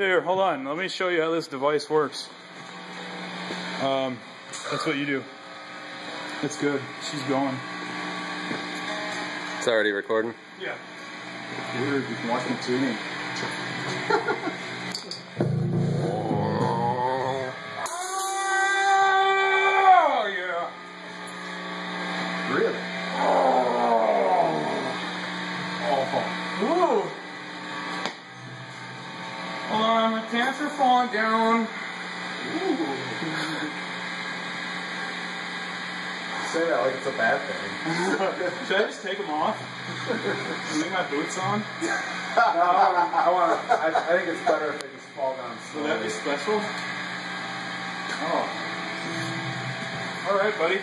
Here, hold on. Let me show you how this device works. Um, that's what you do. It's good. She's going. It's already recording. Yeah. Dude, you can watch me tuning. Oh, yeah. Really? Oh. Woo. Hold on, my pants are falling down. Say that like it's a bad thing. Should I just take them off? Leave my boots on? no, I want. I, I think it's better if they just fall down Will that be special? Oh. All right, buddy.